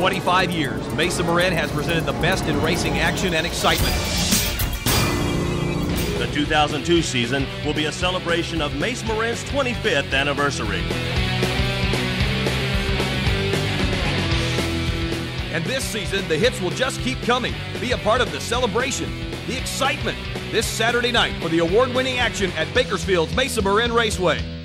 25 years, Mesa Marin has presented the best in racing action and excitement. The 2002 season will be a celebration of Mesa Marin's 25th anniversary. And this season, the hits will just keep coming. Be a part of the celebration, the excitement, this Saturday night for the award winning action at Bakersfield's Mesa Marin Raceway.